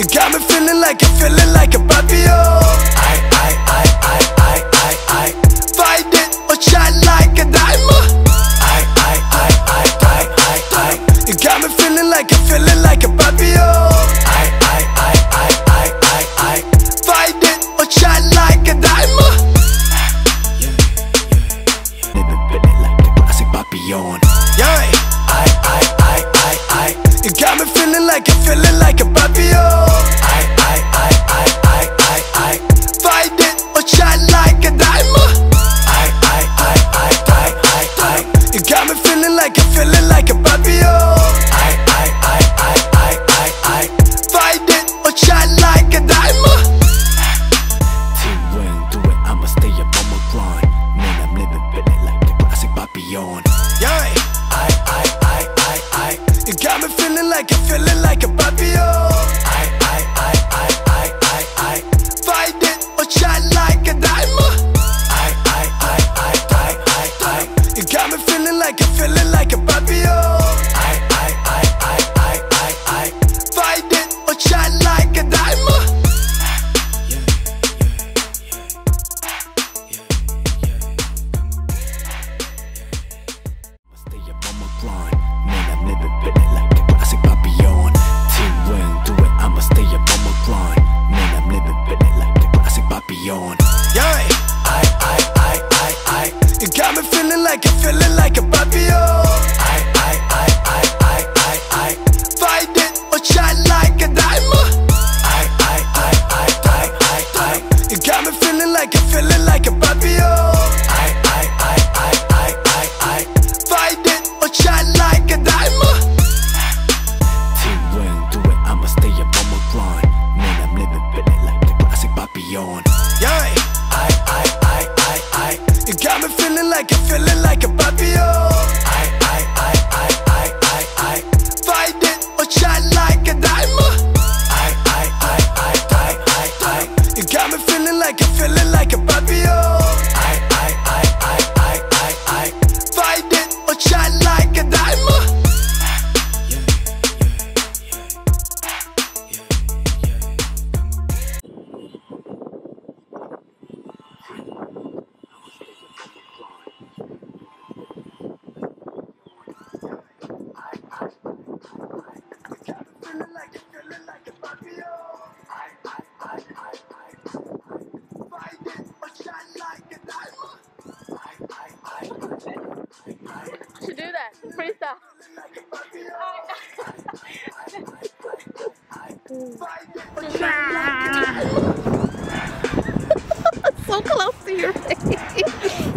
You got me feeling like I'm feeling like a papillon I, I, I, I, I, I, I fight it or shine like a diamond I, I, I, I, I, I, I You got me feeling like I'm feeling like a papillon I, I, I, I, I, I, I fight it or shine like a diamond Yeah, yeah, yeah Baby, baby, like the classic papillon Yeah I, I, I, I, I You got me feeling like a feeling like a papillon. like you're feeling like a papillon. I, I, I, I, I, I, I. Find it or shine like a diamond. I, I, I, I, I, I, I. You got me feeling like you're feeling like a papillon. I, I, I, I, I, I, I. Find it or shine like double blind. Yeah. I, I, I, I, I. You got me feeling like I'm feeling like a puppy, yo. I, I, I, I. I. to do that. Freestyle. so close to your face.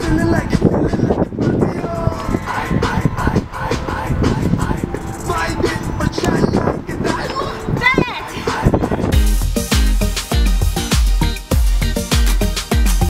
feeling like